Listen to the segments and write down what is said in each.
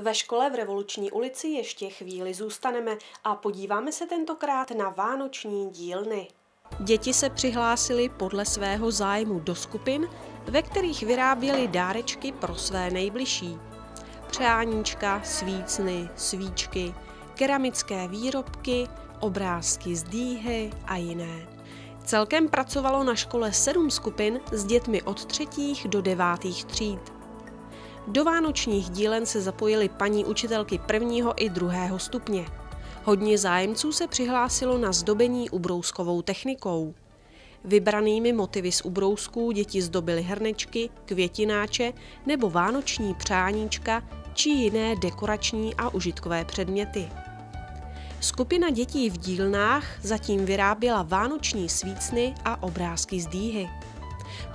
Ve škole v Revoluční ulici ještě chvíli zůstaneme a podíváme se tentokrát na vánoční dílny. Děti se přihlásily podle svého zájmu do skupin, ve kterých vyráběli dárečky pro své nejbližší. Přáníčka, svícny, svíčky, keramické výrobky, obrázky z dýhy a jiné. Celkem pracovalo na škole sedm skupin s dětmi od třetích do devátých tříd. Do vánočních dílen se zapojily paní učitelky prvního i druhého stupně. Hodně zájemců se přihlásilo na zdobení ubrouskovou technikou. Vybranými motivy z ubrousků děti zdobily hrnečky, květináče nebo vánoční přáníčka či jiné dekorační a užitkové předměty. Skupina dětí v dílnách zatím vyráběla vánoční svícny a obrázky z dýhy.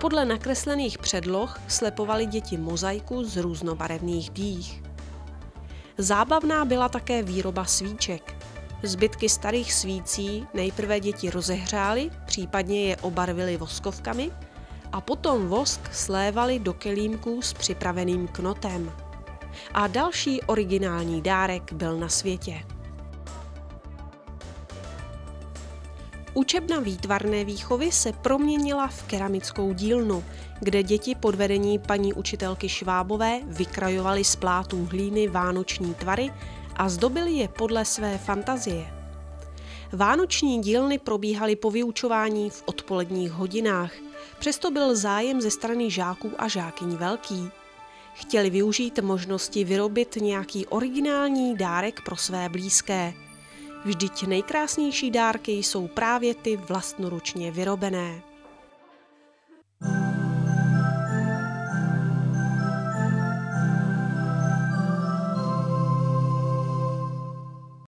Podle nakreslených předloh slepovali děti mozaiku z různobarevných dých. Zábavná byla také výroba svíček. Zbytky starých svící nejprve děti rozehřály, případně je obarvili voskovkami a potom vosk slévali do kelímků s připraveným knotem. A další originální dárek byl na světě. Učebna výtvarné výchovy se proměnila v keramickou dílnu, kde děti pod vedení paní učitelky Švábové vykrajovaly z plátů hlíny vánoční tvary a zdobili je podle své fantazie. Vánoční dílny probíhaly po vyučování v odpoledních hodinách, přesto byl zájem ze strany žáků a žákyň velký. Chtěli využít možnosti vyrobit nějaký originální dárek pro své blízké – Vždyť nejkrásnější dárky jsou právě ty vlastnoručně vyrobené.